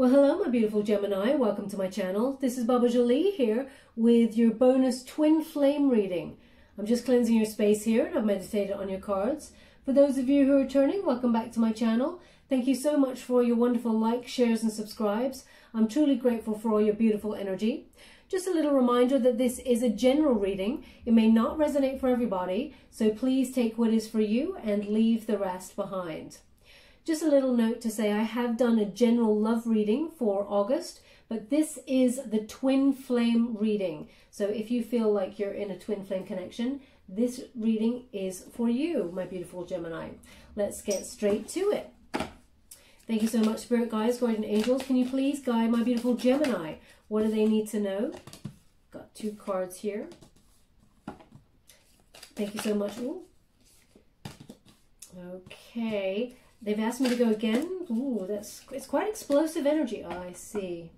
Well, hello, my beautiful Gemini. Welcome to my channel. This is Baba Jolie here with your bonus twin flame reading. I'm just cleansing your space here and I've meditated on your cards. For those of you who are returning, welcome back to my channel. Thank you so much for your wonderful likes, shares and subscribes. I'm truly grateful for all your beautiful energy. Just a little reminder that this is a general reading. It may not resonate for everybody, so please take what is for you and leave the rest behind. Just a little note to say I have done a general love reading for August, but this is the twin flame reading. So if you feel like you're in a twin flame connection, this reading is for you, my beautiful Gemini. Let's get straight to it. Thank you so much, Spirit Guides, Guardian Angels. Can you please guide my beautiful Gemini? What do they need to know? Got two cards here. Thank you so much. Okay. They've asked me to go again. Ooh, that's it's quite explosive energy. Oh, I see.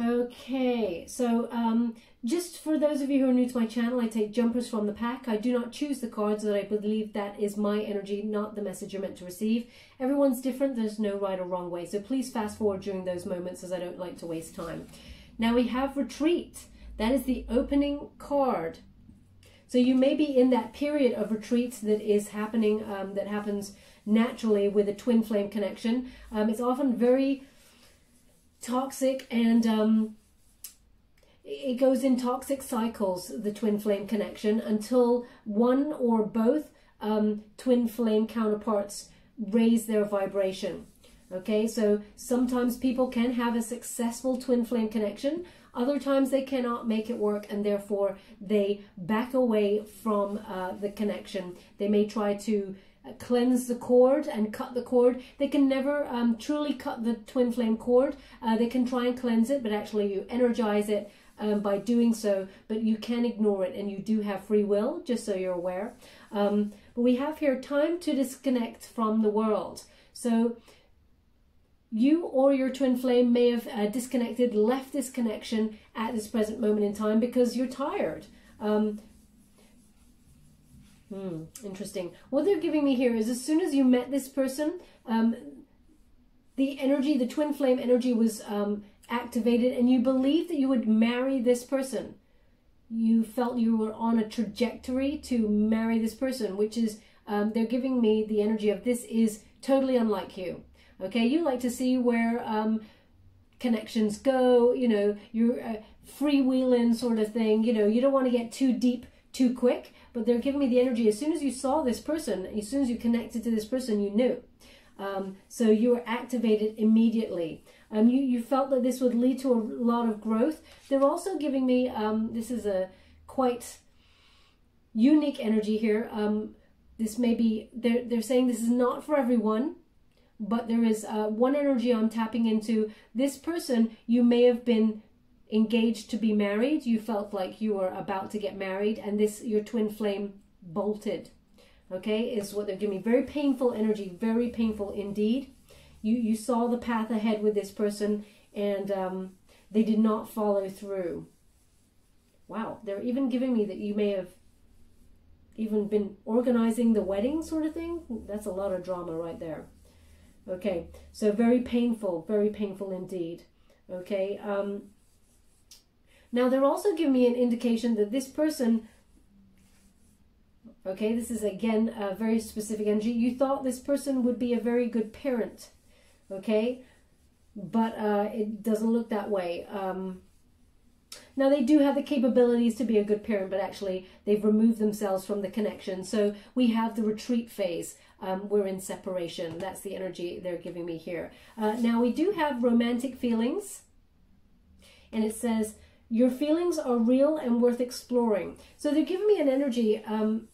Okay, so um, just for those of you who are new to my channel, I take jumpers from the pack. I do not choose the cards that I believe that is my energy, not the message you're meant to receive. Everyone's different. There's no right or wrong way. So please fast forward during those moments as I don't like to waste time. Now we have retreat. That is the opening card. So you may be in that period of retreat that is happening, um, that happens naturally with a twin flame connection. Um, it's often very toxic and um, it goes in toxic cycles, the twin flame connection, until one or both um, twin flame counterparts raise their vibration. Okay, so sometimes people can have a successful twin flame connection. Other times they cannot make it work and therefore they back away from uh, the connection. They may try to cleanse the cord and cut the cord. They can never um, truly cut the twin flame cord. Uh, they can try and cleanse it, but actually you energize it um, by doing so, but you can ignore it and you do have free will, just so you're aware. Um, but we have here time to disconnect from the world. So you or your twin flame may have uh, disconnected, left this connection at this present moment in time because you're tired. Um, Hmm, interesting. What they're giving me here is as soon as you met this person, um, the energy, the twin flame energy was um, activated and you believed that you would marry this person. You felt you were on a trajectory to marry this person, which is, um, they're giving me the energy of this is totally unlike you. Okay, you like to see where um, connections go, you know, you're uh, freewheeling sort of thing, you know, you don't want to get too deep too quick but they're giving me the energy. As soon as you saw this person, as soon as you connected to this person, you knew. Um, so you were activated immediately. Um, you, you felt that this would lead to a lot of growth. They're also giving me, um, this is a quite unique energy here. Um, this may be, they're, they're saying this is not for everyone, but there is uh, one energy I'm tapping into. This person, you may have been engaged to be married, you felt like you were about to get married, and this your twin flame bolted. Okay, is what they're giving me. Very painful energy, very painful indeed. You you saw the path ahead with this person, and um, they did not follow through. Wow, they're even giving me that you may have even been organizing the wedding sort of thing. That's a lot of drama right there. Okay, so very painful, very painful indeed. Okay, um, now they're also giving me an indication that this person, okay, this is again a very specific energy. You thought this person would be a very good parent, okay, but uh, it doesn't look that way. Um, now they do have the capabilities to be a good parent, but actually they've removed themselves from the connection. So we have the retreat phase. Um, we're in separation. That's the energy they're giving me here. Uh, now we do have romantic feelings. And it says, your feelings are real and worth exploring. So they're giving me an energy. Um,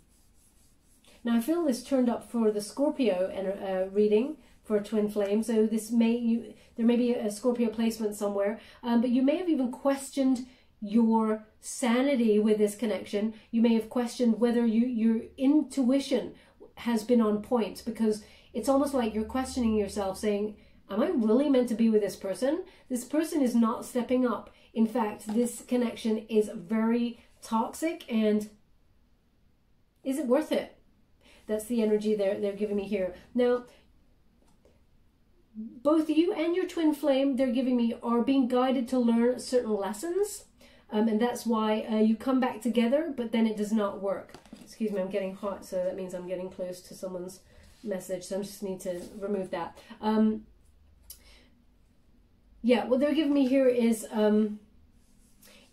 now I feel this turned up for the Scorpio uh, reading for twin flame. So this may you there may be a Scorpio placement somewhere, um, but you may have even questioned your sanity with this connection. You may have questioned whether you your intuition has been on point because it's almost like you're questioning yourself, saying, "Am I really meant to be with this person? This person is not stepping up." In fact, this connection is very toxic and is it worth it? That's the energy they're, they're giving me here. Now, both you and your twin flame, they're giving me, are being guided to learn certain lessons. Um, and that's why uh, you come back together, but then it does not work. Excuse me, I'm getting hot, so that means I'm getting close to someone's message, so I just need to remove that. Um, yeah, what they're giving me here is um,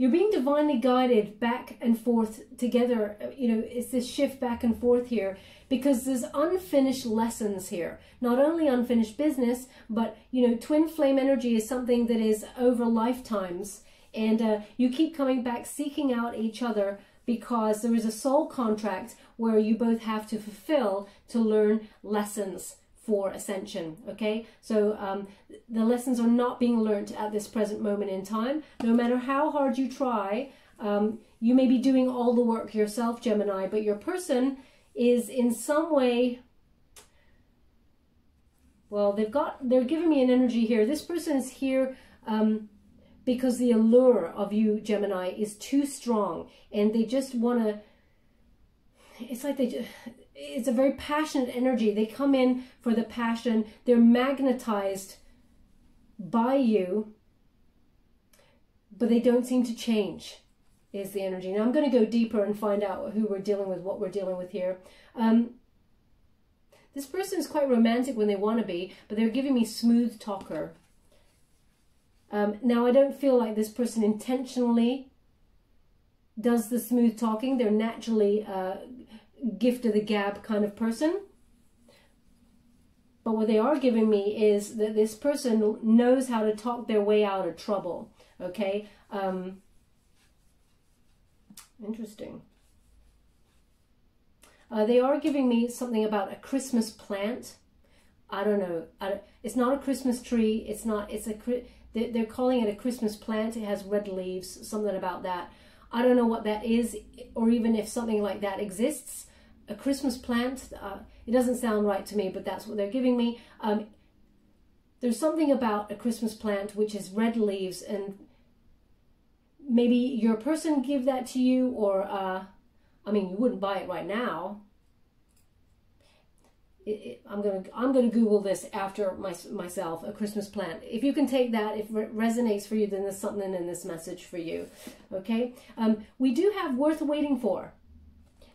you're being divinely guided back and forth together. You know, it's this shift back and forth here because there's unfinished lessons here. Not only unfinished business, but, you know, twin flame energy is something that is over lifetimes. And uh, you keep coming back, seeking out each other because there is a soul contract where you both have to fulfill to learn lessons for ascension okay? So um, the lessons are not being learnt at this present moment in time. No matter how hard you try um, you may be doing all the work yourself gemini but your person is in some way well they've got they're giving me an energy here. This person is here um, because the allure of you gemini is too strong and they just want to it's like they it's a very passionate energy. They come in for the passion. They're magnetized by you, but they don't seem to change is the energy. Now I'm going to go deeper and find out who we're dealing with, what we're dealing with here. Um, this person is quite romantic when they want to be, but they're giving me smooth talker. Um, now I don't feel like this person intentionally does the smooth talking. They're naturally uh, gift of the gab kind of person. But what they are giving me is that this person knows how to talk their way out of trouble. Okay. Um, interesting. Uh, they are giving me something about a Christmas plant. I don't know. I it's not a Christmas tree. It's not. It's a. They're calling it a Christmas plant. It has red leaves. Something about that. I don't know what that is, or even if something like that exists a Christmas plant. Uh, it doesn't sound right to me, but that's what they're giving me. Um, there's something about a Christmas plant which is red leaves, and maybe your person give that to you, or uh, I mean, you wouldn't buy it right now. It, it, I'm gonna I'm gonna Google this after my, myself a Christmas plant. If you can take that, if it resonates for you, then there's something in this message for you. Okay, um, we do have worth waiting for.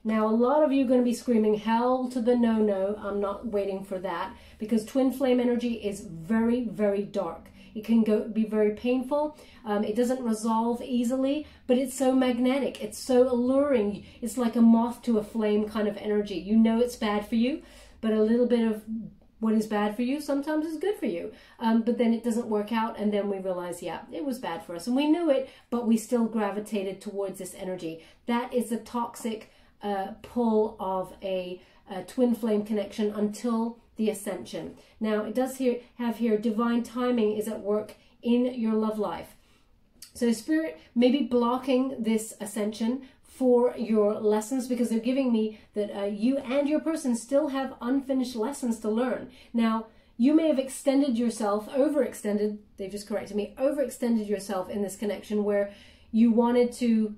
Now, a lot of you are going to be screaming, hell to the no-no. I'm not waiting for that because twin flame energy is very, very dark. It can go be very painful. Um, it doesn't resolve easily, but it's so magnetic. It's so alluring. It's like a moth to a flame kind of energy. You know it's bad for you, but a little bit of what is bad for you sometimes is good for you. Um, but then it doesn't work out, and then we realize, yeah, it was bad for us. And we knew it, but we still gravitated towards this energy. That is a toxic uh, pull of a, a, twin flame connection until the ascension. Now, it does here have here divine timing is at work in your love life. So spirit may be blocking this ascension for your lessons because they're giving me that uh, you and your person still have unfinished lessons to learn. Now, you may have extended yourself, overextended, they've just corrected me, overextended yourself in this connection where you wanted to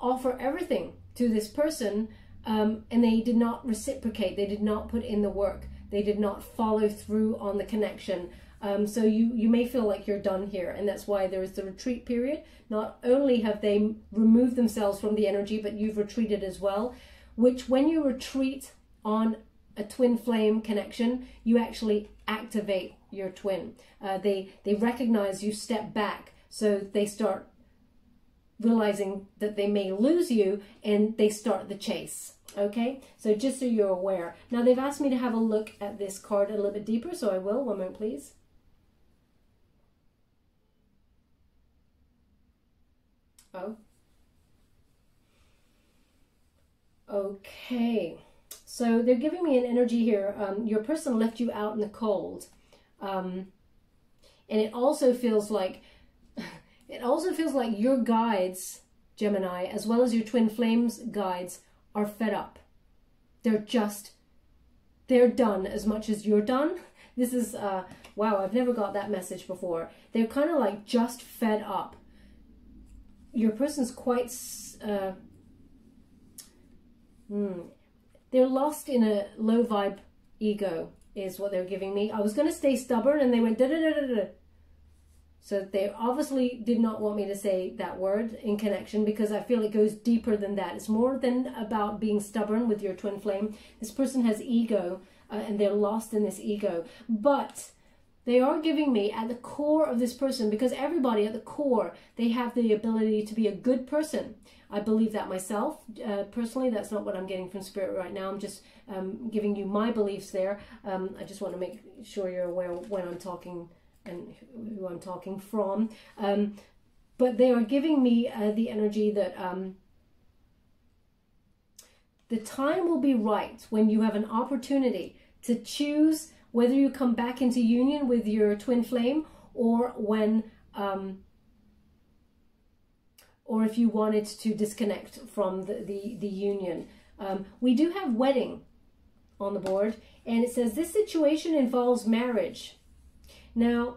offer everything to this person um, and they did not reciprocate. They did not put in the work. They did not follow through on the connection. Um, so you, you may feel like you're done here. And that's why there is the retreat period. Not only have they removed themselves from the energy, but you've retreated as well, which when you retreat on a twin flame connection, you actually activate your twin. Uh, they, they recognize you step back. So they start realizing that they may lose you and they start the chase. Okay, so just so you're aware. Now they've asked me to have a look at this card a little bit deeper, so I will. One moment, please. Oh. Okay, so they're giving me an energy here. Um, your person left you out in the cold. Um, and it also feels like it also feels like your guides, Gemini, as well as your twin flames guides, are fed up. They're just, they're done as much as you're done. This is, uh, wow, I've never got that message before. They're kind of like just fed up. Your person's quite, uh, hmm, they're lost in a low vibe ego. is what they're giving me. I was going to stay stubborn and they went da da da da da. So they obviously did not want me to say that word in connection because I feel it goes deeper than that. It's more than about being stubborn with your twin flame. This person has ego uh, and they're lost in this ego. But they are giving me at the core of this person because everybody at the core, they have the ability to be a good person. I believe that myself. Uh, personally, that's not what I'm getting from Spirit right now. I'm just um, giving you my beliefs there. Um, I just want to make sure you're aware when I'm talking and who I'm talking from. Um, but they are giving me uh, the energy that um, the time will be right when you have an opportunity to choose whether you come back into union with your twin flame or when um, or if you wanted to disconnect from the, the, the union. Um, we do have wedding on the board, and it says this situation involves marriage. Now,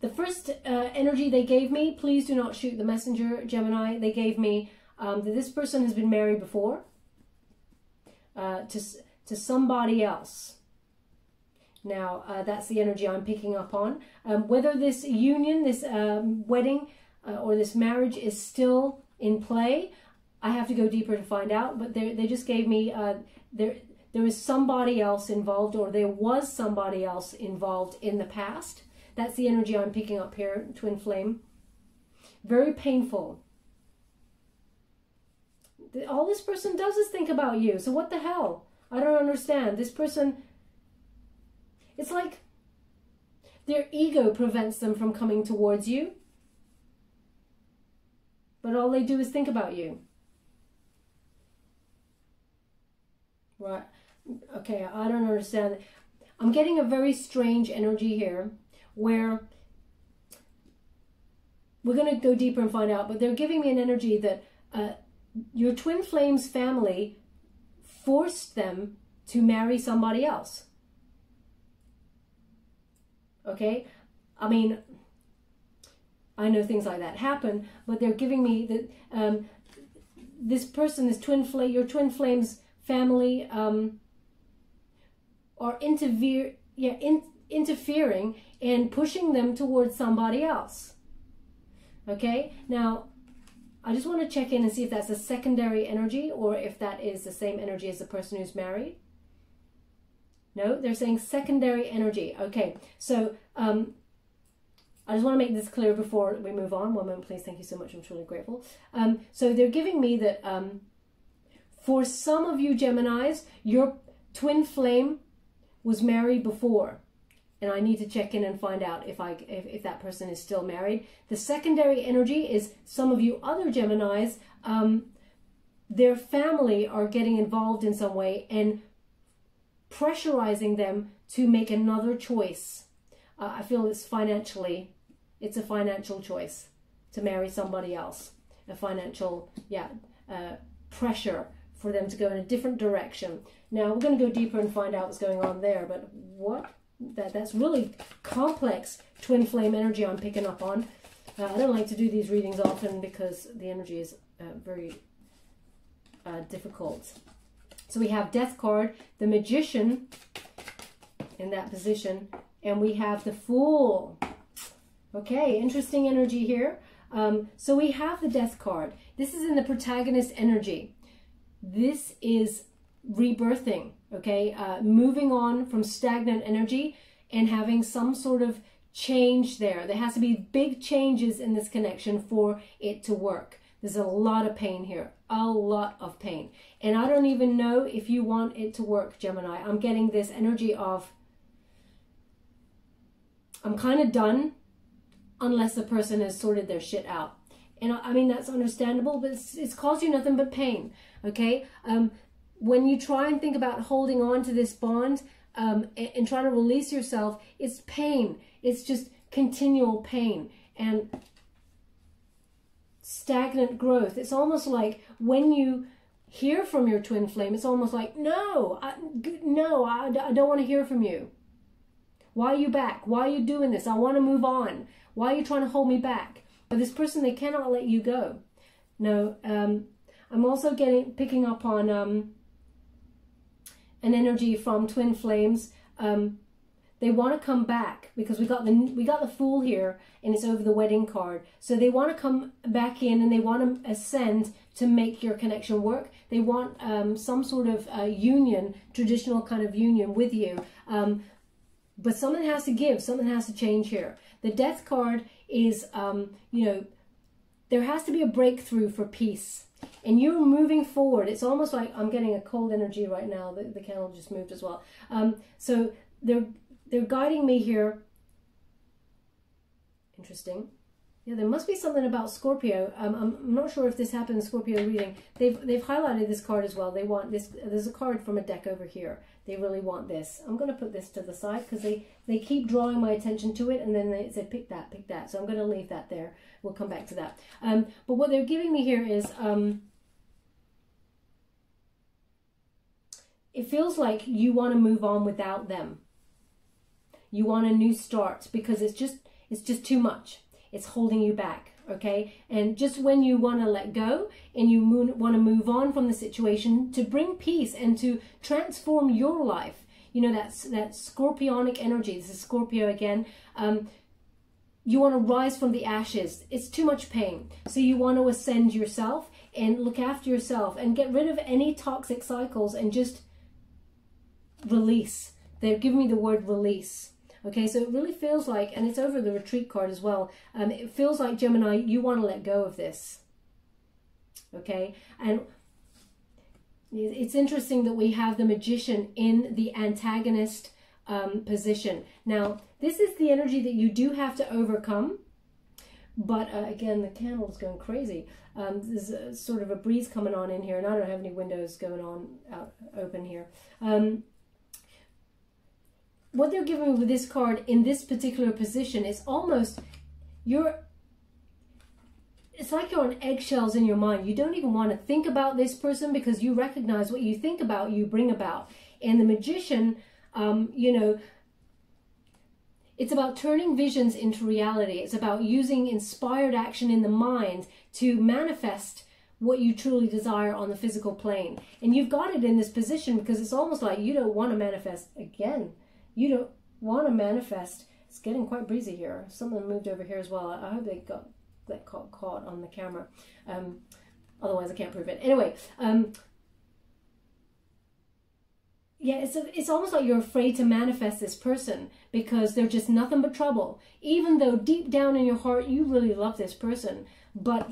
the first uh, energy they gave me, please do not shoot the messenger, Gemini, they gave me um, that this person has been married before uh, to, to somebody else. Now, uh, that's the energy I'm picking up on. Um, whether this union, this um, wedding, uh, or this marriage is still in play. I have to go deeper to find out, but they just gave me uh, there is somebody else involved, or there was somebody else involved in the past. That's the energy I'm picking up here, twin flame. Very painful. All this person does is think about you. So what the hell? I don't understand. This person, it's like their ego prevents them from coming towards you but all they do is think about you. Right. Okay, I don't understand. I'm getting a very strange energy here where we're going to go deeper and find out, but they're giving me an energy that uh, your twin flames family forced them to marry somebody else. Okay? I mean, I know things like that happen, but they're giving me that um, this person, this twin flame, your twin flames family, um, are interfere, yeah, in, interfering and pushing them towards somebody else. Okay, now I just want to check in and see if that's a secondary energy or if that is the same energy as the person who's married. No, they're saying secondary energy. Okay, so um, I just want to make this clear before we move on. One moment, please. Thank you so much. I'm truly grateful. Um, so they're giving me that um, for some of you Geminis, your twin flame was married before. And I need to check in and find out if I if, if that person is still married. The secondary energy is some of you other Geminis, um, their family are getting involved in some way and pressurizing them to make another choice. Uh, I feel it's financially it's a financial choice to marry somebody else. A financial, yeah, uh, pressure for them to go in a different direction. Now we're going to go deeper and find out what's going on there. But what that that's really complex twin flame energy I'm picking up on. Uh, I don't like to do these readings often because the energy is uh, very uh, difficult. So we have Death card, the Magician in that position, and we have the Fool. Okay, interesting energy here. Um, so we have the death card. This is in the protagonist energy. This is rebirthing, okay? Uh, moving on from stagnant energy and having some sort of change there. There has to be big changes in this connection for it to work. There's a lot of pain here, a lot of pain. And I don't even know if you want it to work, Gemini. I'm getting this energy of, I'm kind of done unless the person has sorted their shit out. And I mean, that's understandable, but it's, it's caused you nothing but pain, okay? Um, when you try and think about holding on to this bond um, and, and trying to release yourself, it's pain. It's just continual pain and stagnant growth. It's almost like when you hear from your twin flame, it's almost like, no, I, no, I, I don't want to hear from you. Why are you back? Why are you doing this? I want to move on. Why are you trying to hold me back? But this person, they cannot let you go. No, um, I'm also getting picking up on um, an energy from twin flames. Um, they want to come back because we got the we got the fool here and it's over the wedding card. So they want to come back in and they want to ascend to make your connection work. They want um, some sort of uh, union traditional kind of union with you. Um, but something has to give something has to change here. The death card is um, you know there has to be a breakthrough for peace and you're moving forward it's almost like i'm getting a cold energy right now the, the candle just moved as well um, so they're they're guiding me here. Interesting. Yeah, there must be something about Scorpio. Um, I'm not sure if this happened in Scorpio reading. They've they've highlighted this card as well. They want this. There's a card from a deck over here. They really want this. I'm going to put this to the side because they they keep drawing my attention to it, and then they say pick that, pick that. So I'm going to leave that there. We'll come back to that. Um, but what they're giving me here is um, it feels like you want to move on without them. You want a new start because it's just it's just too much. It's holding you back okay? And just when you want to let go and you want to move on from the situation to bring peace and to transform your life you know that's that scorpionic energy this is scorpio again um, you want to rise from the ashes. It's too much pain. So you want to ascend yourself and look after yourself and get rid of any toxic cycles and just release they've given me the word release Okay, so it really feels like, and it's over the retreat card as well, um, it feels like, Gemini, you want to let go of this. Okay, and it's interesting that we have the magician in the antagonist um, position. Now, this is the energy that you do have to overcome. But uh, again, the candle is going crazy. Um, there's a, sort of a breeze coming on in here, and I don't have any windows going on out open here. Um, what they're giving me with this card in this particular position is almost you're it's like you're on eggshells in your mind. You don't even want to think about this person because you recognize what you think about, you bring about. And the magician, um, you know, it's about turning visions into reality. It's about using inspired action in the mind to manifest what you truly desire on the physical plane. And you've got it in this position because it's almost like you don't want to manifest again you don't want to manifest. It's getting quite breezy here. Something moved over here as well. I hope they got that caught, caught on the camera. Um, otherwise, I can't prove it. Anyway, um, yeah, it's a, it's almost like you're afraid to manifest this person because they're just nothing but trouble. Even though deep down in your heart you really love this person, but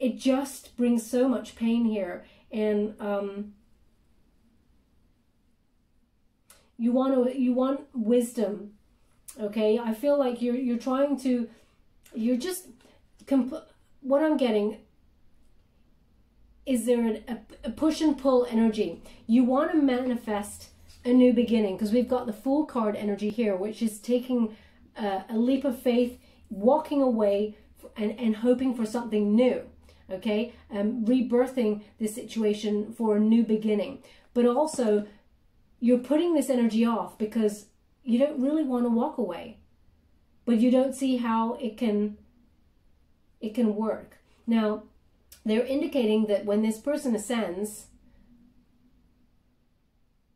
it just brings so much pain here, and um, you want to you want wisdom okay? I feel like you're you're trying to you're just what i'm getting is there a, a push and pull energy? You want to manifest a new beginning because we've got the Fool card energy here which is taking a, a leap of faith walking away and, and hoping for something new okay? Um, rebirthing the situation for a new beginning. But also you're putting this energy off because you don't really want to walk away. But you don't see how it can it can work. Now they're indicating that when this person ascends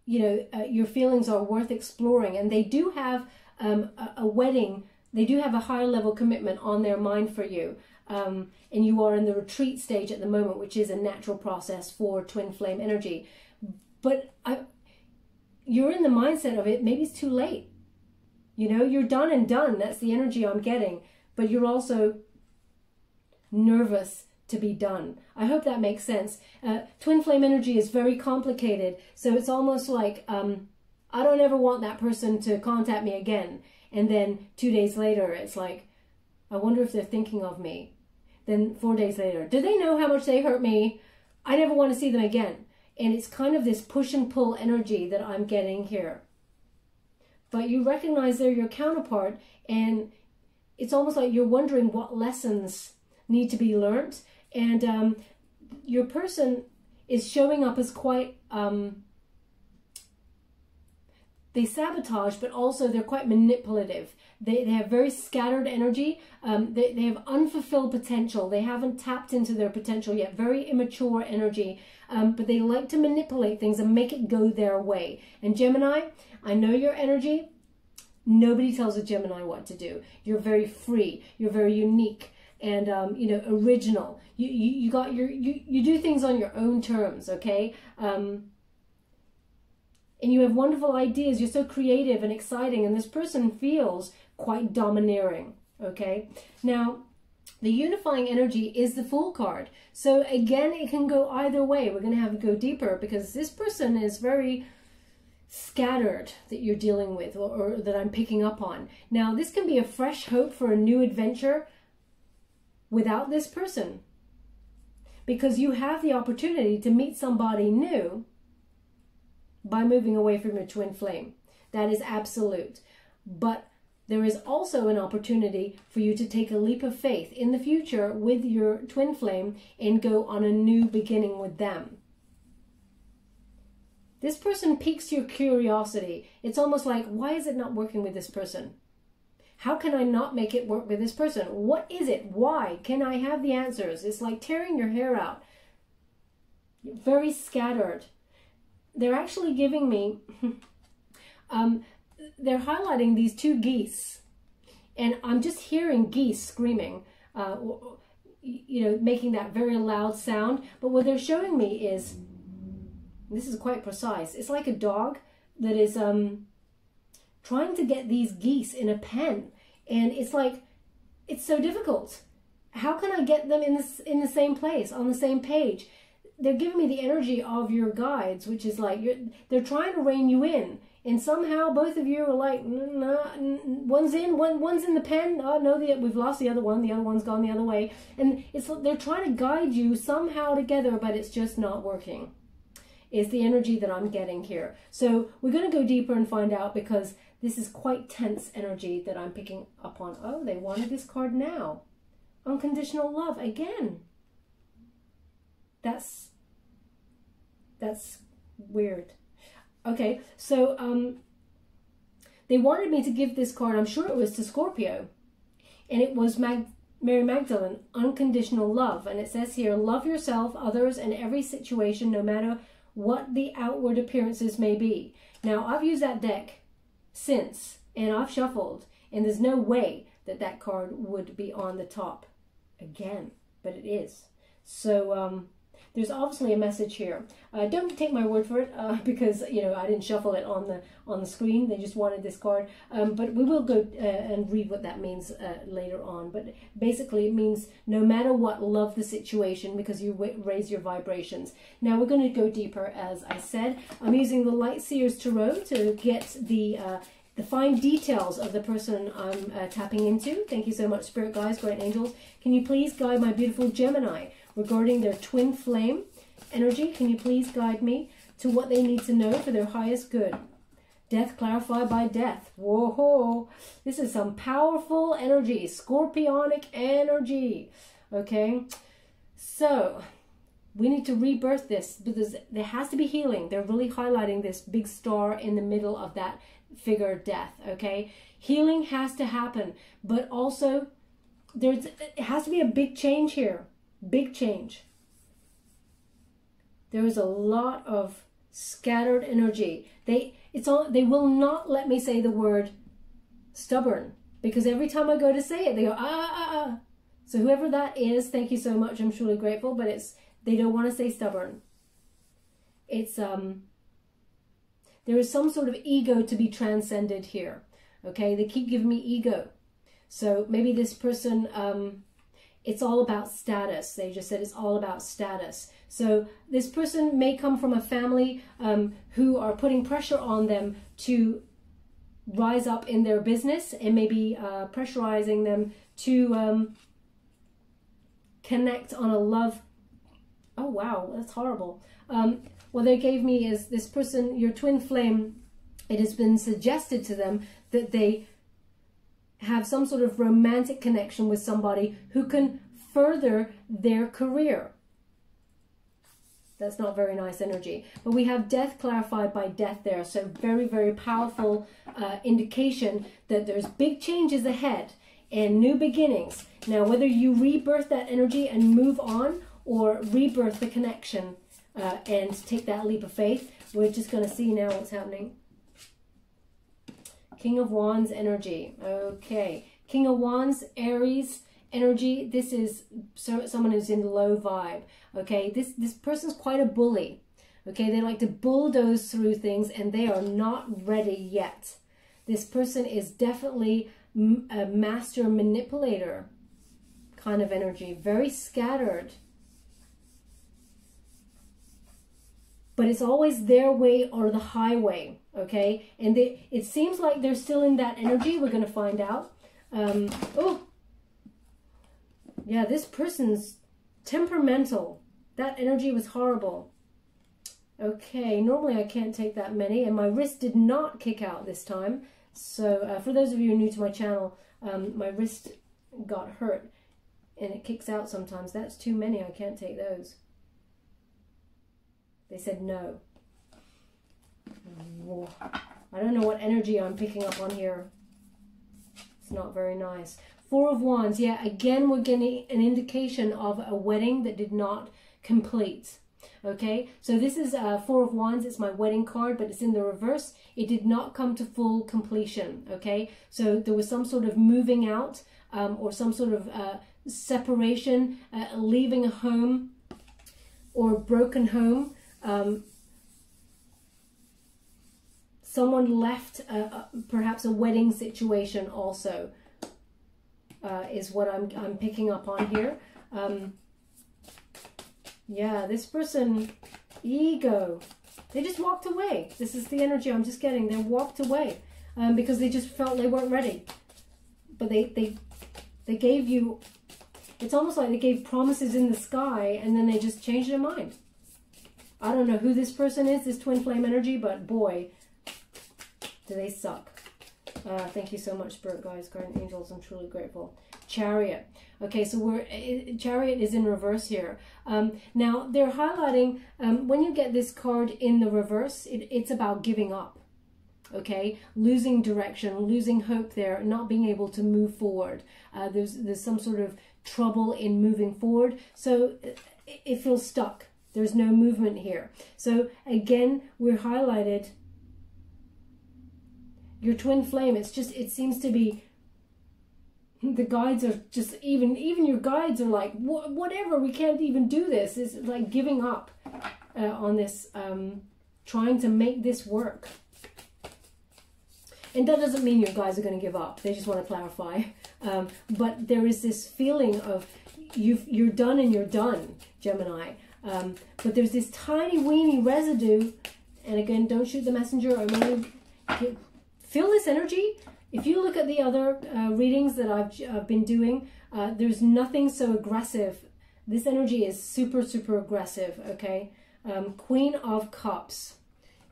you know uh, your feelings are worth exploring. And they do have um, a, a, wedding they do have a higher level commitment on their mind for you. Um, and you are in the retreat stage at the moment which is a natural process for twin flame energy. But I, you're in the mindset of it, maybe it's too late. You know, you're done and done. That's the energy I'm getting. But you're also nervous to be done. I hope that makes sense. Uh, twin flame energy is very complicated. So it's almost like, um, I don't ever want that person to contact me again. And then two days later, it's like, I wonder if they're thinking of me. Then four days later, do they know how much they hurt me? I never want to see them again. And it's kind of this push and pull energy that I'm getting here. But you recognize they're your counterpart, and it's almost like you're wondering what lessons need to be learned. And um, your person is showing up as quite um, they sabotage, but also they're quite manipulative. They, they have very scattered energy. Um, they, they have unfulfilled potential. They haven't tapped into their potential yet. Very immature energy. Um, but they like to manipulate things and make it go their way. And Gemini, I know your energy. Nobody tells a Gemini what to do. You're very free. You're very unique and um, you know original. You, you you got your you you do things on your own terms. Okay. Um, and you have wonderful ideas. You're so creative and exciting, and this person feels quite domineering. Okay. Now, the unifying energy is the Fool card. So again, it can go either way. We're going to have to go deeper because this person is very scattered that you're dealing with or, or, that I'm picking up on. Now, this can be a fresh hope for a new adventure without this person because you have the opportunity to meet somebody new by moving away from your twin flame. That is absolute. But there is also an opportunity for you to take a leap of faith in the future with your twin flame and go on a new beginning with them. This person piques your curiosity. It's almost like, why is it not working with this person? How can I not make it work with this person? What is it? Why? Can I have the answers? It's like tearing your hair out. Very scattered. They're actually giving me, um, they're highlighting these two geese. And I'm just hearing geese screaming, uh, you know, making that very loud sound. But what they're showing me is this is quite precise. It's like a dog that is um, trying to get these geese in a pen. And it's like, it's so difficult. How can I get them in this in the same place, on the same page? They're giving me the energy of your guides, which is like they're trying to rein you in, and somehow both of you are like, nah, one's in, one one's in the pen. Oh no, the, we've lost the other one. The other one's gone the other way, and it's they're trying to guide you somehow together, but it's just not working is the energy that I'm getting here. So we're going to go deeper and find out because this is quite tense energy that I'm picking up on. Oh, they wanted this card now. Unconditional love again. That's that's weird. Okay, so um they wanted me to give this card, I'm sure it was to Scorpio. And it was Mag Mary Magdalene, unconditional love. And it says here, love yourself, others, and every situation, no matter what the outward appearances may be. Now, I've used that deck since, and I've shuffled, and there's no way that that card would be on the top again, but it is. So, um, there's obviously a message here. Uh, don't take my word for it uh, because you know I didn't shuffle it on the on the screen. They just wanted this card, um, but we will go uh, and read what that means uh, later on. But basically, it means no matter what, love the situation because you raise your vibrations. Now we're going to go deeper, as I said. I'm using the Light Seers Tarot to get the uh, the fine details of the person I'm uh, tapping into. Thank you so much, Spirit Guides, Great Angels. Can you please guide my beautiful Gemini? Regarding their twin flame energy. Can you please guide me to what they need to know for their highest good? Death clarified by death. Whoa, this is some powerful energy, scorpionic energy. Okay, so we need to rebirth this because there has to be healing. They're really highlighting this big star in the middle of that figure death. Okay, healing has to happen, but also there's it has to be a big change here. Big change. There is a lot of scattered energy. They it's all they will not let me say the word stubborn because every time I go to say it, they go ah ah ah. ah. So whoever that is, thank you so much. I'm truly grateful, but it's they don't want to say stubborn. It's um there is some sort of ego to be transcended here. Okay, they keep giving me ego. So maybe this person um it's all about status. They just said it's all about status. So this person may come from a family um, who are putting pressure on them to rise up in their business and maybe uh, pressurizing them to um, connect on a love. Oh, wow, that's horrible. Um, what they gave me is this person, your twin flame, it has been suggested to them that they have some sort of romantic connection with somebody who can further their career. That's not very nice energy. But we have death clarified by death there. So very, very powerful uh, indication that there's big changes ahead and new beginnings. Now, whether you rebirth that energy and move on or rebirth the connection uh, and take that leap of faith, we're just going to see now what's happening. King of Wands energy. Okay. King of Wands, Aries energy. This is someone who's in low vibe. Okay. This, this person's quite a bully. Okay. They like to bulldoze through things and they are not ready yet. This person is definitely a master manipulator kind of energy. Very scattered. but it's always their way or the highway, okay? And they, it seems like they're still in that energy. We're going to find out. Um, oh, yeah, this person's temperamental. That energy was horrible. Okay, normally I can't take that many, and my wrist did not kick out this time. So uh, for those of you new to my channel, um, my wrist got hurt, and it kicks out sometimes. That's too many. I can't take those. They said no. I don't know what energy I'm picking up on here. It's not very nice. Four of Wands. Yeah, again, we're getting an indication of a wedding that did not complete. Okay, so this is uh, Four of Wands. It's my wedding card, but it's in the reverse. It did not come to full completion. Okay, so there was some sort of moving out um, or some sort of uh, separation, uh, leaving a home or a broken home um, someone left a, a, perhaps a wedding situation also uh, is what I'm, I'm picking up on here. Um, yeah, this person, ego, they just walked away. This is the energy I'm just getting. They walked away um, because they just felt they weren't ready. But they, they, they gave you, it's almost like they gave promises in the sky and then they just changed their mind. I don't know who this person is, this twin flame energy, but boy, do they suck. Uh, thank you so much, Spirit guys, Guardian Angels. I'm truly grateful. Chariot. Okay, so we're it, Chariot is in reverse here. Um, now they're highlighting um, when you get this card in the reverse, it, it's about giving up. Okay, losing direction, losing hope there, not being able to move forward. Uh, there's there's some sort of trouble in moving forward, so it, it feels stuck. There's no movement here. So again, we're highlighted your twin flame. It's just, it seems to be, the guides are just, even, even your guides are like, whatever, we can't even do this. It's like giving up uh, on this, um, trying to make this work. And that doesn't mean your guys are going to give up. They just want to clarify. Um, but there is this feeling of you've, you're done and you're done, Gemini. Um, but there's this tiny weeny residue, and again, don't shoot the messenger. maybe feel this energy. If you look at the other uh, readings that I've, been doing, uh, there's nothing so aggressive. This energy is super, super aggressive, okay? Um, Queen of Cups.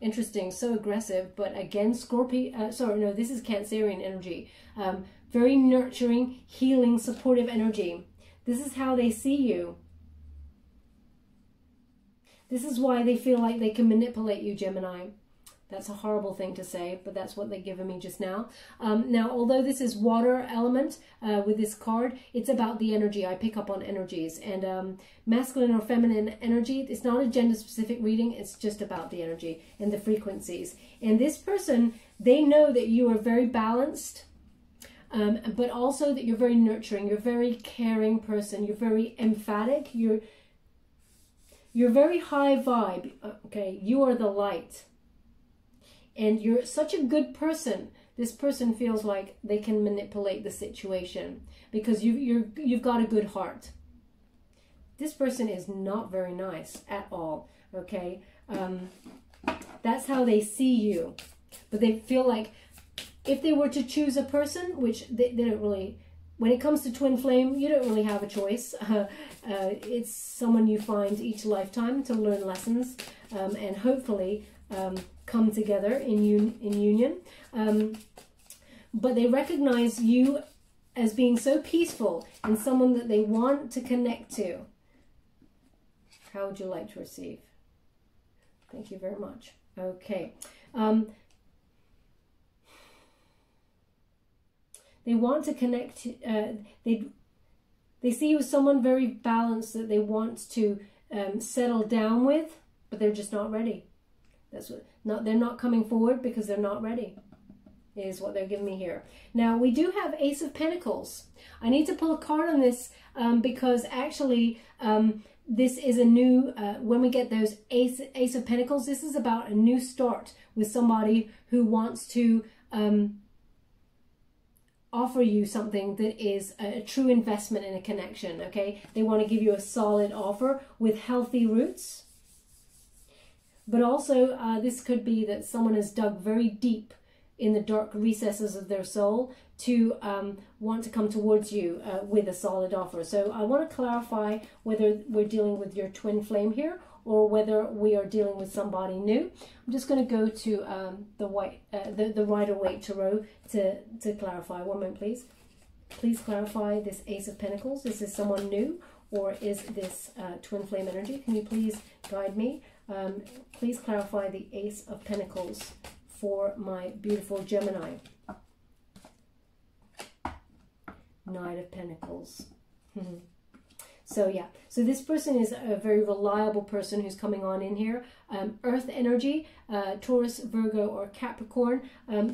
Interesting, so aggressive, but again, Scorpio, uh, sorry, no, this is Cancerian energy. Um, very nurturing, healing, supportive energy. This is how they see you. This is why they feel like they can manipulate you, Gemini. That's a horrible thing to say, but that's what they've given me just now. Um, now, although this is water element uh, with this card, it's about the energy. I pick up on energies. And um, masculine or feminine energy, it's not a gender-specific reading. It's just about the energy and the frequencies. And this person, they know that you are very balanced, um, but also that you're very nurturing. You're a very caring person. You're very emphatic. You're you're very high vibe, uh, okay? You are the light. And you're such a good person. This person feels like they can manipulate the situation because you, you're, you've got a good heart. This person is not very nice at all, okay? Um, that's how they see you. But they feel like if they were to choose a person, which they, they don't really when it comes to twin flame, you don't really have a choice. Uh, uh, it's someone you find each lifetime to learn lessons um, and hopefully um, come together in, un in union. Um, but they recognize you as being so peaceful and someone that they want to connect to. How would you like to receive? Thank you very much. Okay. Um, they want to connect. Uh, they they see you as someone very balanced that they want to um, settle down with, but they're just not ready. That's what not. They're not coming forward because they're not ready. Is what they're giving me here. Now we do have Ace of Pentacles. I need to pull a card on this um, because actually um, this is a new, uh, when we get those ace, ace of Pentacles, this is about a new start with somebody who wants to um, offer you something that is a, true investment in a connection, okay? They want to give you a solid offer with healthy roots. But also, uh, this could be that someone has dug very deep in the dark recesses of their soul to um, want to come towards you uh, with a solid offer. So I want to clarify whether we're dealing with your twin flame here or whether we are dealing with somebody new. I'm just going to go to um, the white, uh, the, the Rider-Waite Tarot to, to clarify. One moment, please. Please clarify this Ace of Pentacles. Is this someone new or is this uh, twin flame energy? Can you please guide me? Um, please clarify the Ace of Pentacles for my beautiful Gemini. Knight of Pentacles. so yeah, so this person is a very reliable person who's coming on in here. Um, Earth energy, uh, Taurus, Virgo, or Capricorn. Um,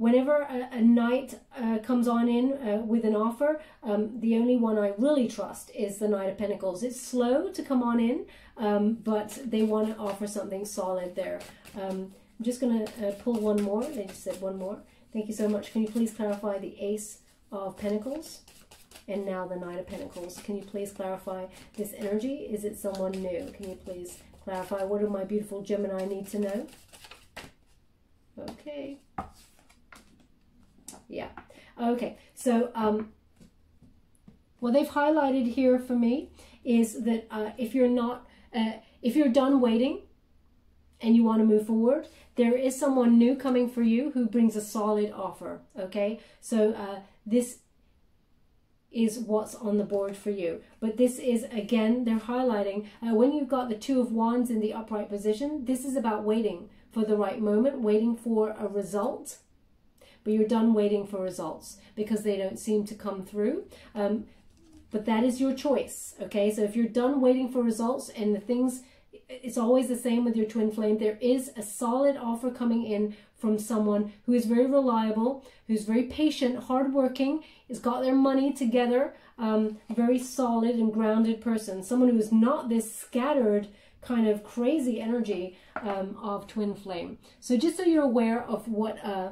whenever a, a knight uh, comes on in uh, with an offer, um, the only one I really trust is the Knight of Pentacles. It's slow to come on in, um, but they want to offer something solid there. Um, I'm just going to uh, pull one more. They just said one more. Thank you so much. Can you please clarify the Ace of Pentacles? And now the Knight of Pentacles. Can you please clarify this energy? Is it someone new? Can you please clarify what do my beautiful Gemini need to know? Okay. Yeah. Okay. So um, what they've highlighted here for me is that uh, if you're not, uh, if you're done waiting and you want to move forward, there is someone new coming for you who brings a solid offer. Okay, so uh, this is what's on the board for you. But this is, again, they're highlighting, uh, when you've got the Two of Wands in the upright position, this is about waiting for the right moment, waiting for a result. But you're done waiting for results because they don't seem to come through. Um, but that is your choice, okay? So if you're done waiting for results and the things it's always the same with your twin flame. There is a solid offer coming in from someone who is very reliable, who's very patient, hardworking, has got their money together, um, very solid and grounded person. Someone who is not this scattered kind of crazy energy um, of twin flame. So just so you're aware of what uh,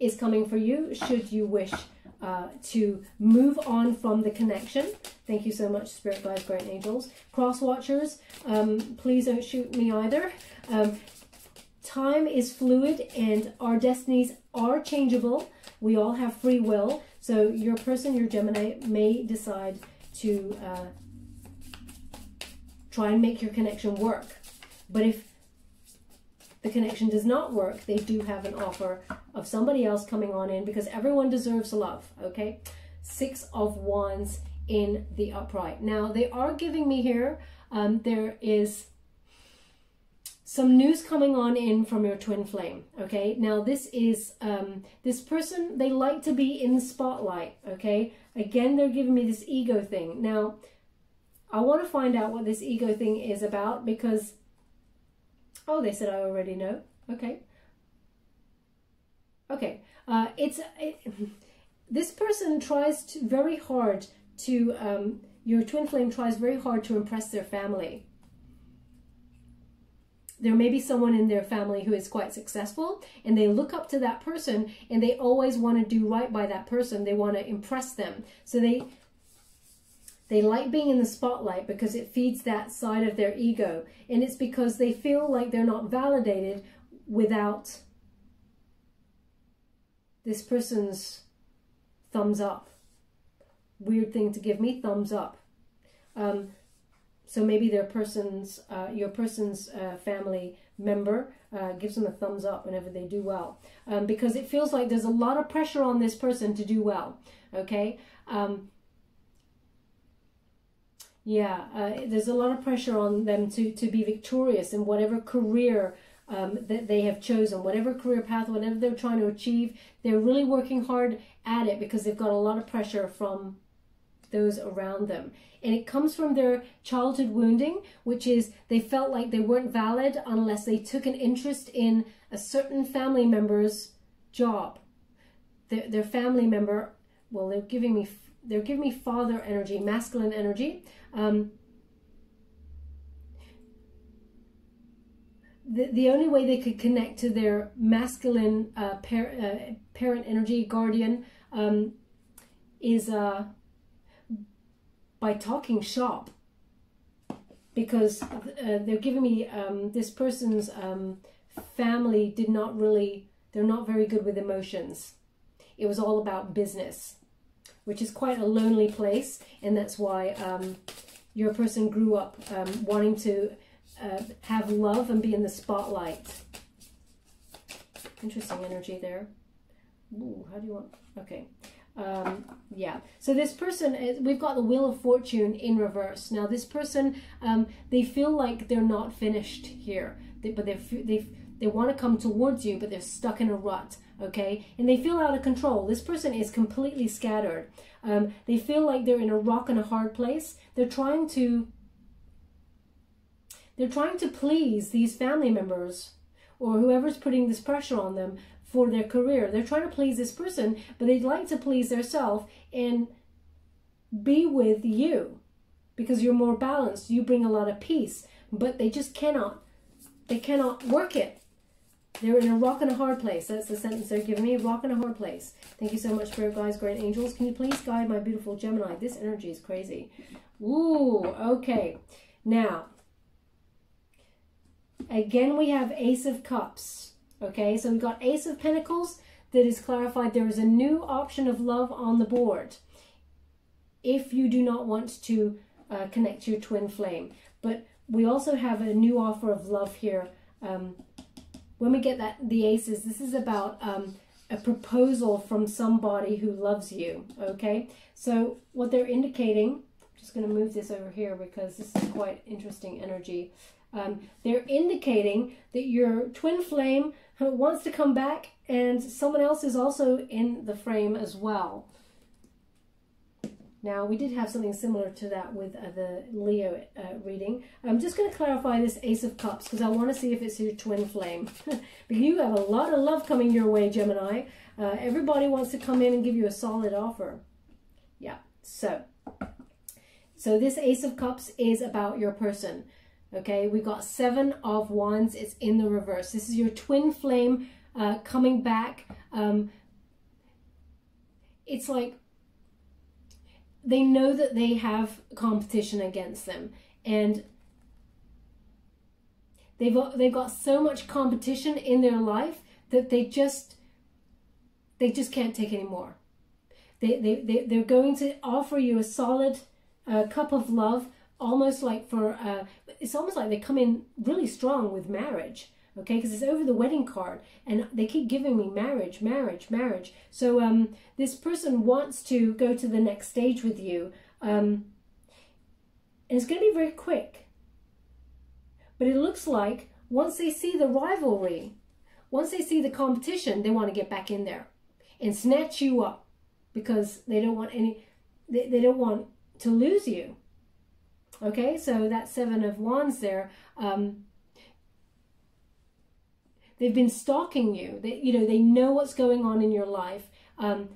is coming for you, should you wish uh, to move on from the connection. Thank you so much, Spirit Guides, Great Angels. Cross Watchers, um, please don't shoot me either. Um, time is fluid and our destinies are changeable. We all have free will. So your person, your Gemini, may decide to uh, try and make your connection work. But if the connection does not work, they do have an offer of somebody else coming on in because everyone deserves love, okay? Six of Wands in the upright. Now, they are giving me here, um, there is some news coming on in from your twin flame, okay? Now, this is, um, this person, they like to be in the spotlight, okay? Again, they're giving me this ego thing. Now, I want to find out what this ego thing is about because Oh, they said I already know. Okay. Okay. Uh, it's it, this person tries to, very hard to um, your twin flame tries very hard to impress their family. There may be someone in their family who is quite successful and they look up to that person and they always want to do right by that person. They want to impress them. So they they like being in the spotlight because it feeds that side of their ego. And it's because they feel like they're not validated without this person's thumbs up. Weird thing to give me, thumbs up. Um, so maybe their person's, uh, your person's uh, family member uh, gives them a thumbs up whenever they do well. Um, because it feels like there's a lot of pressure on this person to do well. Okay. Um, Yeah, uh, there's a lot of pressure on them to, to be victorious in whatever career um, that they have chosen, whatever career path, whatever they're trying to achieve. They're really working hard at it because they've got a lot of pressure from those around them. And it comes from their childhood wounding, which is they felt like they weren't valid unless they took an interest in a certain family member's job. Their, their family member, well, they're giving me they're giving me father energy, masculine energy. Um, the, the only way they could connect to their masculine uh, par uh, parent energy, guardian, um, is uh, by talking shop. Because uh, they're giving me um, this person's um, family did not really, they're not very good with emotions. It was all about business, which is quite a lonely place. And that's why um, your person grew up um, wanting to uh, have love and be in the spotlight. Interesting energy there. Ooh, how do you want? Okay. Um, yeah. So this person, is, we've got the Wheel of Fortune in reverse. Now this person, um, they feel like they're not finished here, they, but they they they want to come towards you, but they're stuck in a rut. Okay, and they feel out of control. This person is completely scattered. Um, they feel like they're in a rock and a hard place. They're trying to they're trying to please these family members or whoever's putting this pressure on them for their career. They're trying to please this person, but they'd like to please themselves and be with you because you're more balanced. You bring a lot of peace, but they just cannot. They cannot work it. They're in a rock and a hard place. That's the sentence they're giving me. Rock and a hard place. Thank you so much, Spirit Guides, Great Angels. Can you please guide my beautiful Gemini? This energy is crazy. Ooh, okay. Now, Again, we have Ace of Cups. Okay, so we've got Ace of Pentacles that is clarified. There is a new option of love on the board if you do not want to uh, connect your twin flame. But we also have a new offer of love here. Um, when we get that the aces, this is about um, a proposal from somebody who loves you. Okay, so what they're indicating, I'm just going to move this over here because this is quite interesting energy. Um, they're indicating that your twin flame wants to come back and someone else is also in the frame as well. Now, we did have something similar to that with uh, the Leo uh, reading. I'm just going to clarify this Ace of Cups because I want to see if it's your twin flame. but you have a lot of love coming your way, Gemini. Uh, everybody wants to come in and give you a solid offer. Yeah, so. So this Ace of Cups is about your person. Okay, we got seven of wands. It's in the reverse. This is your twin flame uh, coming back. Um, it's like they know that they have competition against them and they've they've got so much competition in their life that they just they just can't take anymore. They, they, they, they're going to offer you a solid uh, cup of love almost like for uh, it's almost like they come in really strong with marriage okay because it's over the wedding card and they keep giving me marriage marriage marriage. So um this person wants to go to the next stage with you um and it's going to be very quick. But it looks like once they see the rivalry once they see the competition they want to get back in there and snatch you up because they don't want any they, they don't want to lose you. Okay, so that Seven of Wands there, um, they've been stalking you. They, you know, they know what's going on in your life, um,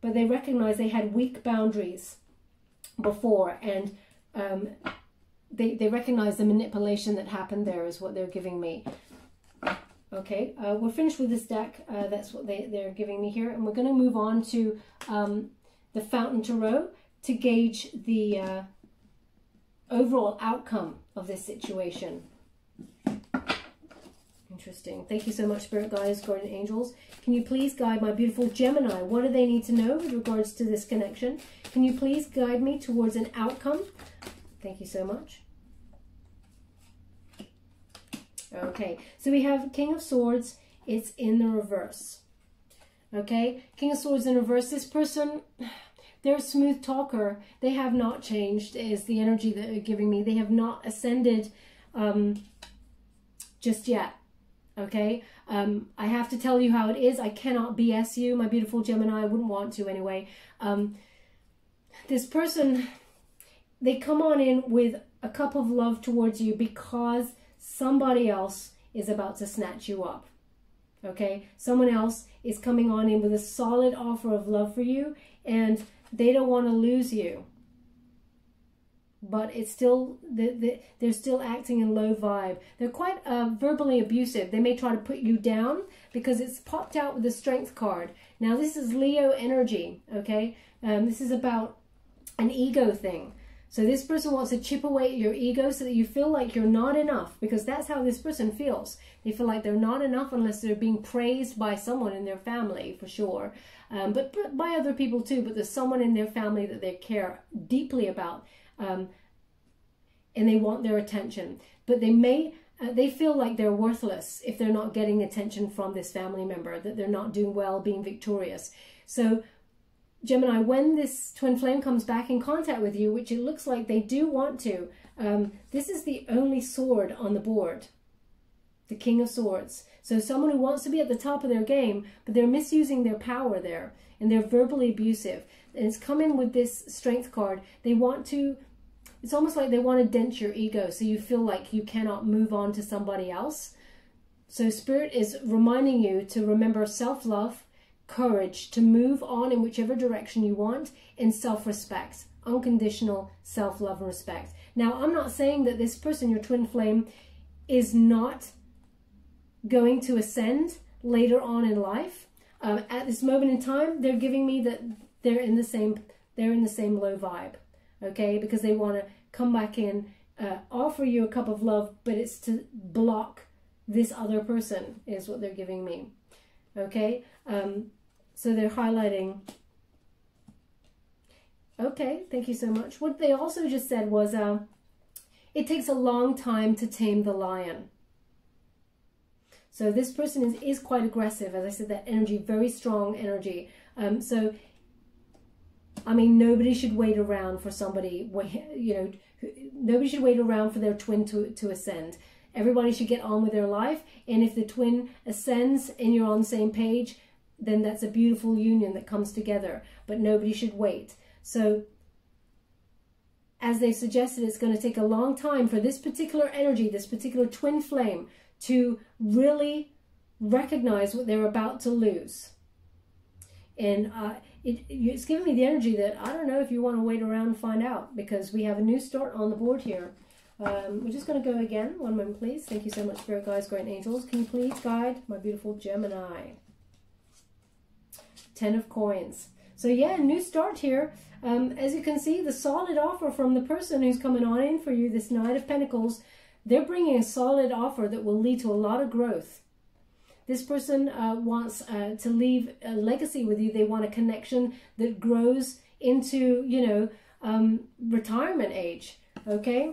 but they recognize they had weak boundaries before, and um, they, they recognize the manipulation that happened there is what they're giving me. Okay, uh, we're finished with this deck. Uh, that's what they, they're giving me here. And we're going to move on to um, the Fountain Tarot to gauge the uh, overall outcome of this situation. Interesting. Thank you so much, Spirit Guides, Guardian Angels. Can you please guide my beautiful Gemini? What do they need to know with regards to this connection? Can you please guide me towards an outcome? Thank you so much. Okay, so we have King of Swords. It's in the reverse. Okay, King of Swords in reverse. This person they're a smooth talker. They have not changed, is the energy that they're giving me. They have not ascended um, just yet. Okay, um, I have to tell you how it is. I cannot BS you, my beautiful Gemini. I wouldn't want to anyway. Um, this person, they come on in with a cup of love towards you because somebody else is about to snatch you up. Okay, someone else is coming on in with a solid offer of love for you and they don't want to lose you but it's still they're still acting in low vibe. They're quite uh, verbally abusive. They may try to put you down because it's popped out with the strength card. Now this is Leo energy, okay? Um, this is about an ego thing. So this person wants to chip away at your ego so that you feel like you're not enough because that's how this person feels. They feel like they're not enough unless they're being praised by someone in their family for sure. Um, but, but by other people too, but there's someone in their family that they care deeply about um, and they want their attention. But they may, uh, they feel like they're worthless if they're not getting attention from this family member, that they're not doing well, being victorious. So Gemini, when this twin flame comes back in contact with you, which it looks like they do want to, um, this is the only sword on the board, the King of Swords. So someone who wants to be at the top of their game, but they're misusing their power there, and they're verbally abusive. And it's coming with this strength card. They want to it's almost like they want to dent your ego so you feel like you cannot move on to somebody else. So Spirit is reminding you to remember self-love, courage, to move on in whichever direction you want, and self-respect, unconditional self-love and respect. Now, I'm not saying that this person, your twin flame, is not going to ascend later on in life. Uh, at this moment in time, they're giving me that they're in the same they're in the same low vibe okay? Because they want to come back in, uh, offer you a cup of love, but it's to block this other person is what they're giving me, okay? Um, so they're highlighting. Okay, thank you so much. What they also just said was, uh, it takes a long time to tame the lion. So this person is, is quite aggressive. As I said, that energy, very strong energy. Um, so I mean, nobody should wait around for somebody, you know, nobody should wait around for their twin to, to ascend. Everybody should get on with their life. And if the twin ascends and you're on the same page, then that's a beautiful union that comes together. But nobody should wait. So as they suggested, it's going to take a long time for this particular energy, this particular twin flame, to really recognize what they're about to lose. And uh, it, it's giving me the energy that I don't know if you want to wait around and find out because we have a new start on the board here. Um, we're just going to go again. One moment, please. Thank you so much, Spirit Guides, Great Angels. Can you please guide my beautiful Gemini? Ten of Coins. So yeah, new start here. Um, as you can see, the solid offer from the person who's coming on in for you, this Knight of Pentacles, they're bringing a solid offer that will lead to a lot of growth. This person uh, wants uh, to leave a legacy with you. They want a connection that grows into, you know, um, retirement age, okay?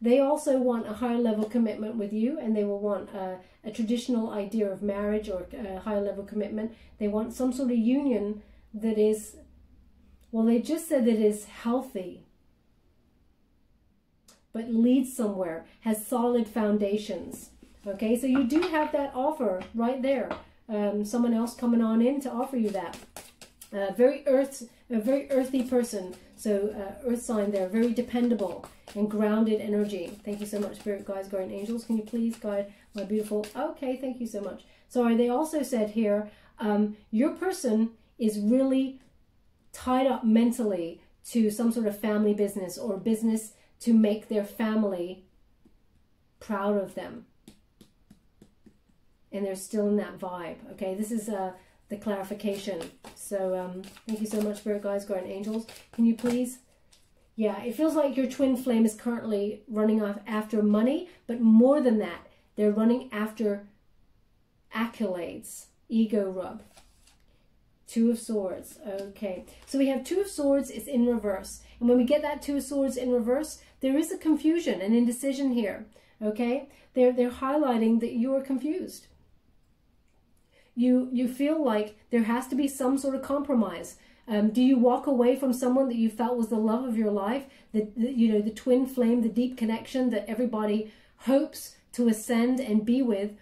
They also want a higher level commitment with you and they will want a, a traditional idea of marriage or a higher level commitment. They want some sort of union that is, well, they just said that is healthy, but leads somewhere, has solid foundations. Okay, so you do have that offer right there. Um, someone else coming on in to offer you that. Uh, very earth, a very earthy person. So uh, earth sign there, very dependable and grounded energy. Thank you so much, Spirit Guides, Guardian Angels. Can you please guide my beautiful... Okay, thank you so much. Sorry, they also said here, um, your person is really tied up mentally to some sort of family business or business to make their family proud of them and they're still in that vibe. Okay, this is uh, the clarification. So um, thank you so much, Spirit Guides, Guardian Angels. Can you please? Yeah, it feels like your twin flame is currently running off after money, but more than that, they're running after accolades, ego rub. Two of Swords. Okay, so we have Two of Swords is in reverse. And when we get that Two of Swords in reverse, there is a confusion, an indecision here. Okay, they're, they're highlighting that you are confused you you feel like there has to be some sort of compromise. Um, do you walk away from someone that you felt was the love of your life? The, the you know the twin flame, the deep connection that everybody hopes to ascend and be with,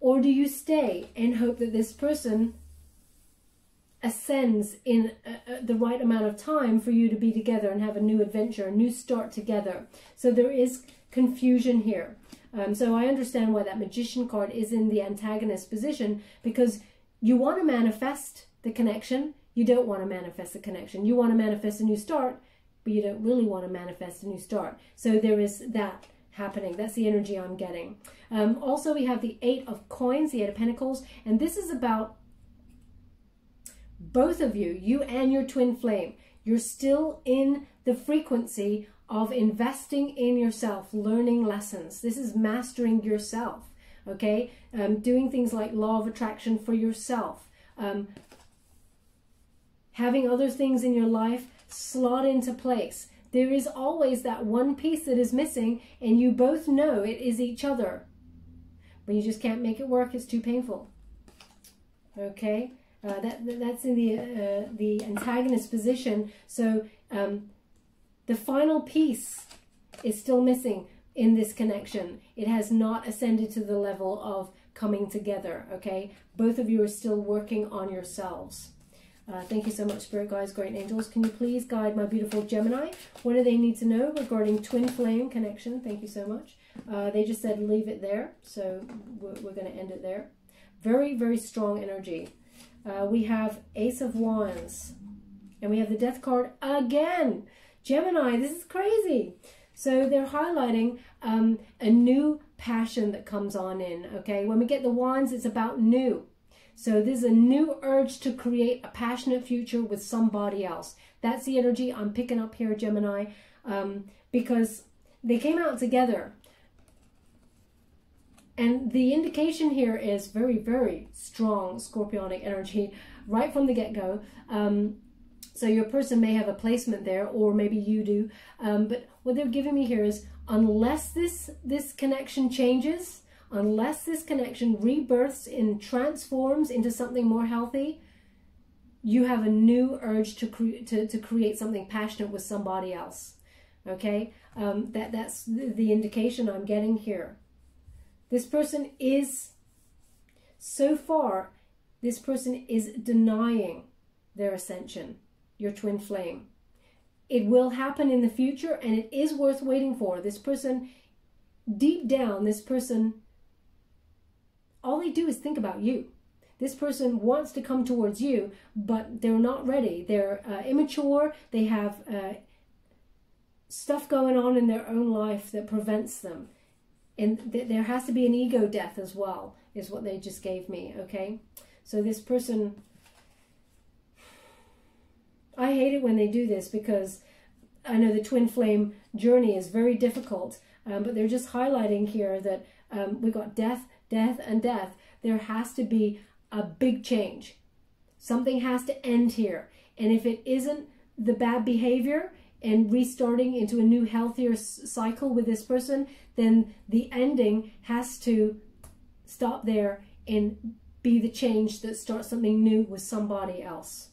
or do you stay and hope that this person ascends in the right amount of time for you to be together and have a new adventure, a new start together? So there is confusion here. Um, so I understand why that magician card is in the antagonist position because you want to manifest the connection. You don't want to manifest the connection. You want to manifest a new start, but you don't really want to manifest a new start. So there is that happening. That's the energy I'm getting. Um, also, we have the Eight of Coins, the Eight of Pentacles, and this is about both of you, you and your twin flame. You're still in the frequency of investing in yourself, learning lessons. This is mastering yourself, okay? Um, doing things like law of attraction for yourself. Um, having other things in your life slot into place. There is always that one piece that is missing, and you both know it is each other. But you just can't make it work, it's too painful. Okay? Uh, that, that's in the uh, the antagonist position. So um, the final piece is still missing in this connection. It has not ascended to the level of coming together, okay? Both of you are still working on yourselves. Uh, thank you so much, Spirit Guides, Great Angels. Can you please guide my beautiful Gemini? What do they need to know regarding twin flame connection? Thank you so much. Uh, they just said leave it there, so we're, we're going to end it there. Very, very strong energy. Uh, we have Ace of Wands, and we have the Death card again. Gemini, this is crazy. So they're highlighting um, a new passion that comes on in, okay? When we get the wands, it's about new. So there's a new urge to create a passionate future with somebody else. That's the energy I'm picking up here, Gemini, um, because they came out together. And the indication here is very, very strong scorpionic energy right from the get-go. Um, so your person may have a placement there, or maybe you do. Um, but what they're giving me here is unless this, this connection changes, unless this connection rebirths and transforms into something more healthy, you have a new urge to, cre to, to create something passionate with somebody else. Okay? Um, that, that's the indication I'm getting here. This person is, so far, this person is denying their ascension your twin flame. It will happen in the future and it is worth waiting for. This person, deep down, this person, all they do is think about you. This person wants to come towards you, but they're not ready. They're uh, immature. They have uh, stuff going on in their own life that prevents them. And th there has to be an ego death as well, is what they just gave me, okay? So this person I hate it when they do this because I know the twin flame journey is very difficult, um, but they're just highlighting here that um, we got death, death, and death. There has to be a big change. Something has to end here. And if it isn't the bad behavior and restarting into a new, healthier cycle with this person, then the ending has to stop there and be the change that starts something new with somebody else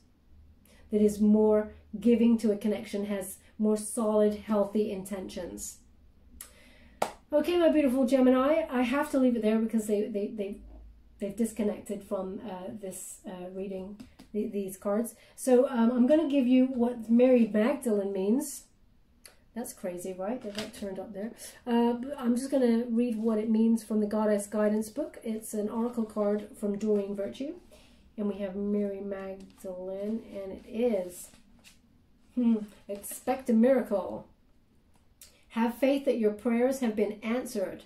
that is more giving to a connection, has more solid, healthy intentions. Okay, my beautiful Gemini, I have to leave it there because they, they, they, they've disconnected from uh, this uh, reading the, these cards. So um, I'm going to give you what Mary Magdalene means. That's crazy, right? That turned up there. Uh, I'm just going to read what it means from the Goddess Guidance book. It's an oracle card from Doreen Virtue. And we have Mary Magdalene, and it is hmm, expect a miracle. Have faith that your prayers have been answered,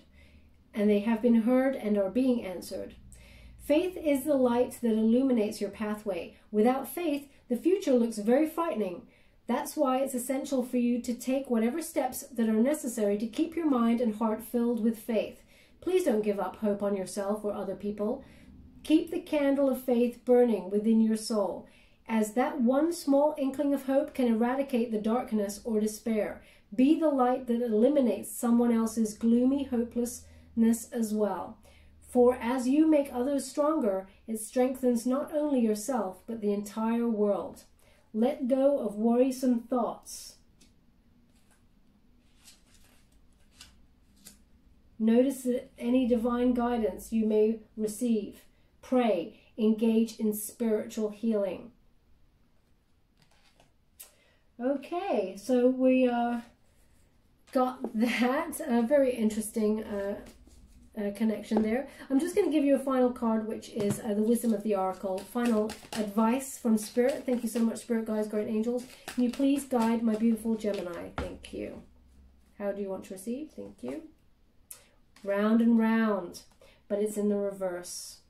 and they have been heard and are being answered. Faith is the light that illuminates your pathway. Without faith, the future looks very frightening. That's why it's essential for you to take whatever steps that are necessary to keep your mind and heart filled with faith. Please don't give up hope on yourself or other people. Keep the candle of faith burning within your soul, as that one small inkling of hope can eradicate the darkness or despair. Be the light that eliminates someone else's gloomy hopelessness as well. For as you make others stronger, it strengthens not only yourself, but the entire world. Let go of worrisome thoughts. Notice any divine guidance you may receive. Pray. Engage in spiritual healing. Okay, so we uh, got that. A very interesting uh, uh, connection there. I'm just going to give you a final card, which is uh, the Wisdom of the Oracle. Final advice from Spirit. Thank you so much, Spirit guides, great angels. Can you please guide my beautiful Gemini? Thank you. How do you want to receive? Thank you. Round and round, but it's in the reverse.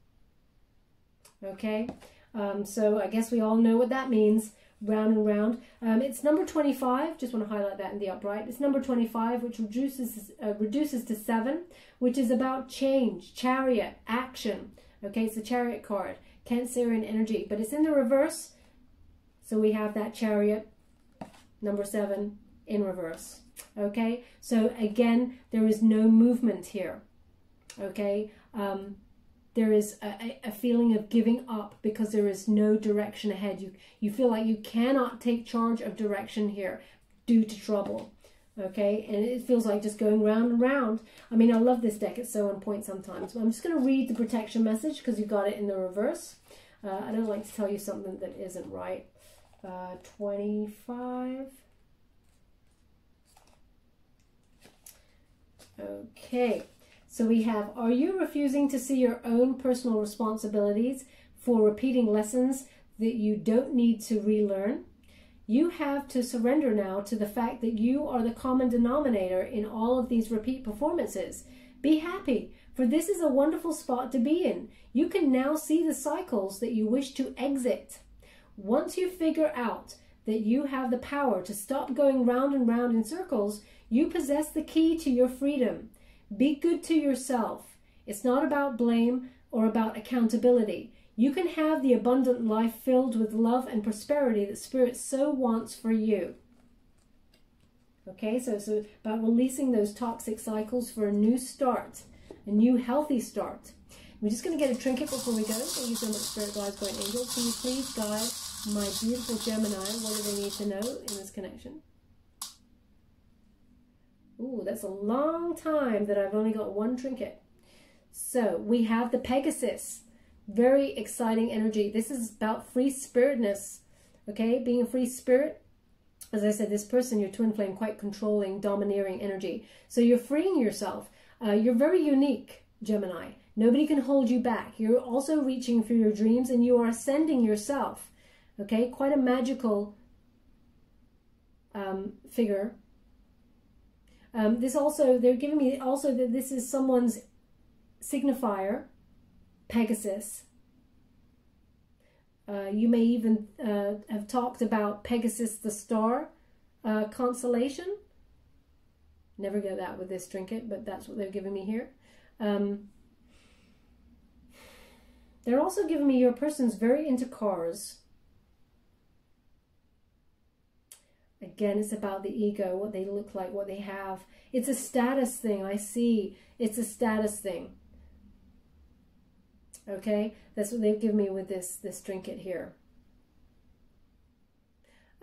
Okay, um, so I guess we all know what that means round and round. Um, it's number 25, just want to highlight that in the upright. It's number 25, which reduces, uh, reduces to 7, which is about change, chariot, action. Okay, it's the chariot card, Cancerian energy, but it's in the reverse. So we have that chariot, number 7, in reverse. Okay, so again, there is no movement here. Okay, um, there is a, a, feeling of giving up because there is no direction ahead. You, you feel like you cannot take charge of direction here due to trouble. Okay, and it feels like just going round and round. I mean, I love this deck. It's so on point sometimes. But I'm just going to read the protection message because you got it in the reverse. Uh, I don't like to tell you something that isn't right. Uh, 25. Okay. So we have, are you refusing to see your own personal responsibilities for repeating lessons that you don't need to relearn? You have to surrender now to the fact that you are the common denominator in all of these repeat performances. Be happy, for this is a wonderful spot to be in. You can now see the cycles that you wish to exit. Once you figure out that you have the power to stop going round and round in circles, you possess the key to your freedom. Be good to yourself. It's not about blame or about accountability. You can have the abundant life filled with love and prosperity that Spirit so wants for you. Okay, so it's about releasing those toxic cycles for a new start, a new healthy start. We're just going to get a trinket before we go. Thank you so much, Spirit Guides, Great Angels. Can you please guide my beautiful Gemini? What do they need to know in this connection? Ooh, that's a long time that I've only got one trinket. So we have the Pegasus. Very exciting energy. This is about free spiritness. Okay, being a free spirit. As I said, this person, your twin flame, quite controlling, domineering energy. So you're freeing yourself. Uh, you're very unique, Gemini. Nobody can hold you back. You're also reaching for your dreams and you are ascending yourself. Okay, quite a magical um, figure um, this also, they're giving me also that this is someone's signifier, Pegasus. Uh, you may even uh, have talked about Pegasus the star uh, constellation. Never get that with this trinket, but that's what they're giving me here. Um, they're also giving me your person's very into cars. Again, it's about the ego, what they look like, what they have. It's a status thing. I see. It's a status thing. Okay, that's what they've given me with this this trinket here.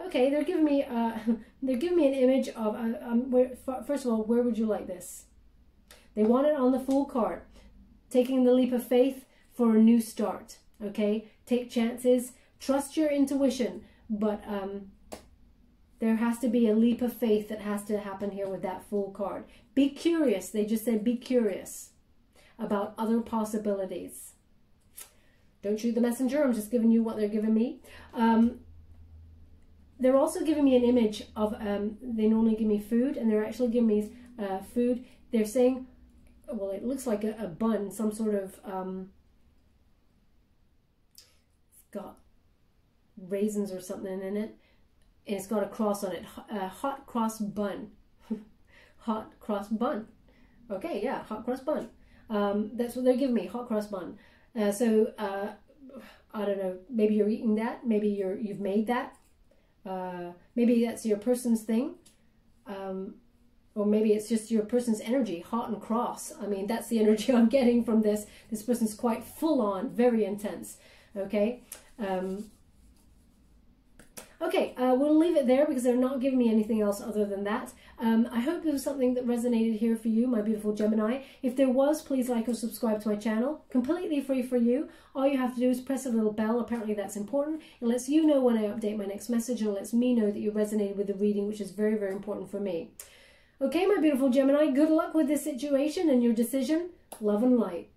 Okay, they're giving me uh, they're giving me an image of uh, um, where, first of all, where would you like this? They want it on the Fool card, taking the leap of faith for a new start. Okay, take chances, trust your intuition, but um, there has to be a leap of faith that has to happen here with that Fool card. Be curious. They just said be curious about other possibilities. Don't shoot the messenger. I'm just giving you what they're giving me. Um, they're also giving me an image of, um, they normally give me food, and they're actually giving me uh, food. They're saying, well, it looks like a, a bun, some sort of, um, it's got raisins or something in it and it's got a cross on it, a hot cross bun. hot cross bun. Okay, yeah, hot cross bun. Um, that's what they're giving me, hot cross bun. Uh, so uh, I don't know. Maybe you're eating that. Maybe you're you've made that. Uh, maybe that's your person's thing. Um, or maybe it's just your person's energy, hot and cross. I mean, that's the energy I'm getting from this. This person's quite full on, very intense. Okay. Um, Okay, uh, we'll leave it there because they're not giving me anything else other than that. Um, I hope there was something that resonated here for you, my beautiful Gemini. If there was, please like or subscribe to my channel. Completely free for you. All you have to do is press a little bell. Apparently that's important. It lets you know when I update my next message and lets me know that you resonated with the reading, which is very, very important for me. Okay, my beautiful Gemini, good luck with this situation and your decision. Love and light.